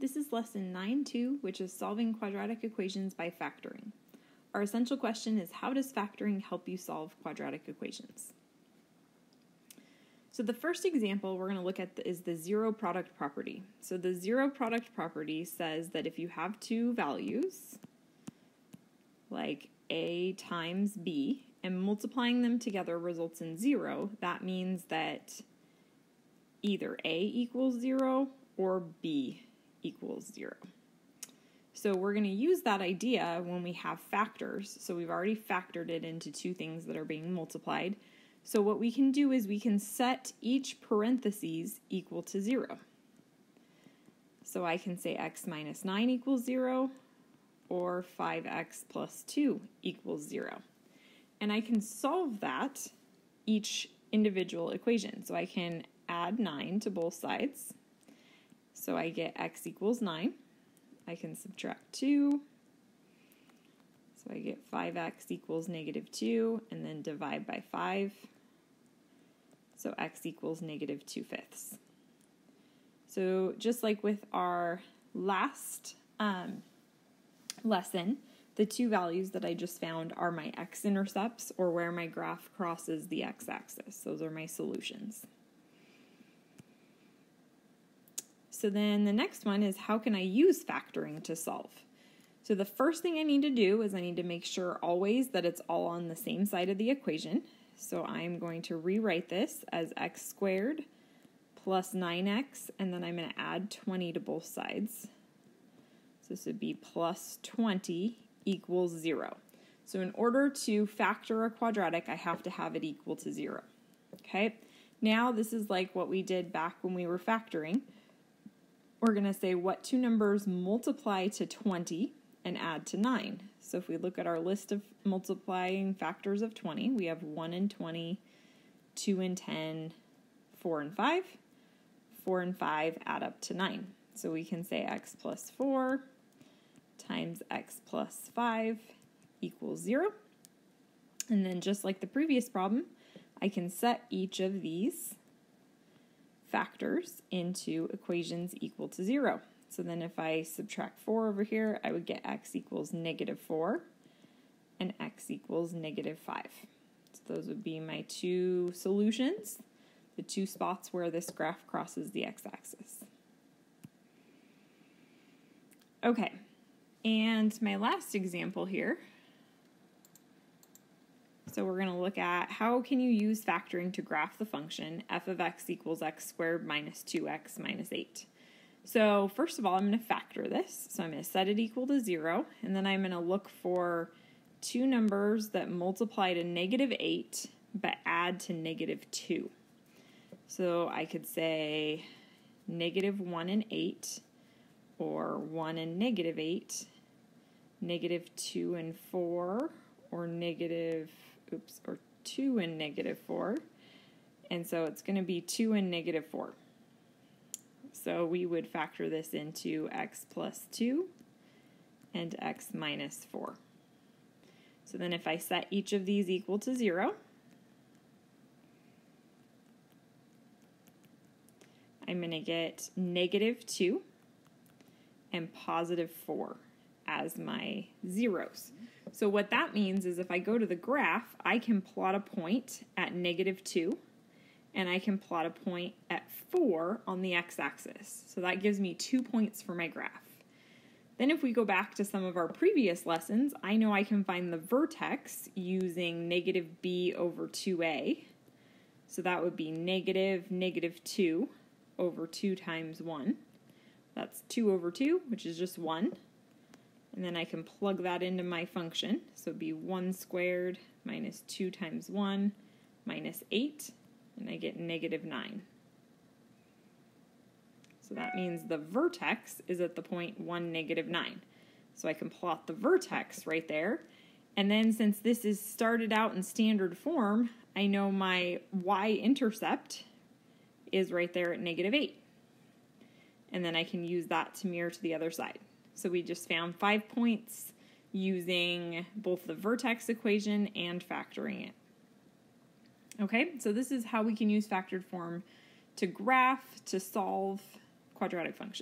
This is lesson 9-2, which is solving quadratic equations by factoring. Our essential question is how does factoring help you solve quadratic equations? So the first example we're going to look at is the zero product property. So the zero product property says that if you have two values, like a times b, and multiplying them together results in zero, that means that either a equals zero or b equals 0. So we're going to use that idea when we have factors. So we've already factored it into two things that are being multiplied. So what we can do is we can set each parentheses equal to 0. So I can say x minus 9 equals 0 or 5x plus 2 equals 0. And I can solve that each individual equation. So I can add 9 to both sides so I get x equals 9. I can subtract 2. So I get 5x equals negative 2, and then divide by 5. So x equals negative 2 fifths. So just like with our last um, lesson, the two values that I just found are my x-intercepts, or where my graph crosses the x-axis. Those are my solutions. So then the next one is how can I use factoring to solve? So the first thing I need to do is I need to make sure always that it's all on the same side of the equation. So I'm going to rewrite this as x squared plus 9x, and then I'm going to add 20 to both sides. So this would be plus 20 equals 0. So in order to factor a quadratic, I have to have it equal to 0. Okay, now this is like what we did back when we were factoring we're going to say what two numbers multiply to 20 and add to 9. So if we look at our list of multiplying factors of 20, we have 1 and 20, 2 and 10, 4 and 5. 4 and 5 add up to 9. So we can say x plus 4 times x plus 5 equals 0. And then just like the previous problem, I can set each of these factors into equations equal to 0. So then if I subtract 4 over here, I would get x equals negative 4 and x equals negative 5. So those would be my two solutions, the two spots where this graph crosses the x-axis. Okay, and my last example here so we're going to look at how can you use factoring to graph the function f of x equals x squared minus 2x minus 8. So first of all, I'm going to factor this. So I'm going to set it equal to 0, and then I'm going to look for two numbers that multiply to negative 8 but add to negative 2. So I could say negative 1 and 8, or 1 and negative 8, negative 2 and 4, or negative oops, or 2 and negative 4. And so it's going to be 2 and negative 4. So we would factor this into x plus 2 and x minus 4. So then if I set each of these equal to 0, I'm going to get negative 2 and positive 4 as my zeros. So what that means is if I go to the graph, I can plot a point at negative 2, and I can plot a point at 4 on the x-axis. So that gives me two points for my graph. Then if we go back to some of our previous lessons, I know I can find the vertex using negative b over 2a. So that would be negative negative 2 over 2 times 1. That's 2 over 2, which is just 1 and then I can plug that into my function. So it'd be 1 squared minus 2 times 1 minus 8, and I get negative 9. So that means the vertex is at the point 1, negative 9. So I can plot the vertex right there. And then since this is started out in standard form, I know my y-intercept is right there at negative 8. And then I can use that to mirror to the other side. So we just found five points using both the vertex equation and factoring it. Okay, so this is how we can use factored form to graph, to solve quadratic functions.